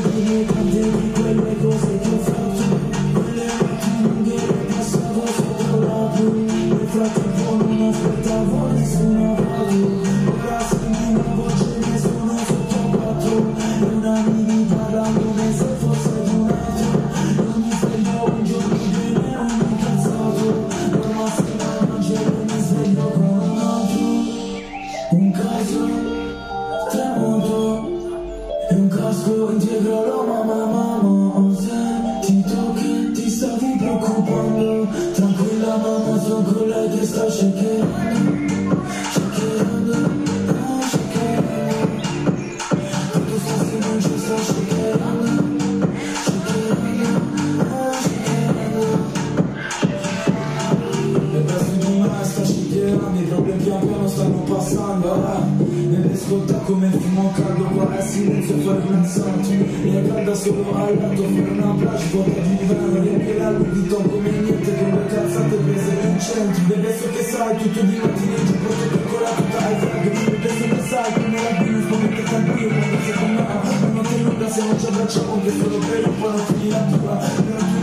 Thank you. E un casco integro mamma mamma Ho sentito che ti stavi preoccupando. Tranquilla mamma sono quella che sta shakerando problemi pian piano stanno passando ah. Nelle scolta come fumo caldo, qua è silenzio fuori pensato Mi calda solo al letto, fare una plage, vuota di inverno Riempie l'album di ton come niente, con le cazzate prese in centro Bebe so che sai, tutto di mattina in giù, porto per cola tutta ai flag Bebe so che sai, come la bimba, spaventa tranquillo sei con me, una notte lunga se non ci abbracciamo Che solo per un po' non la tua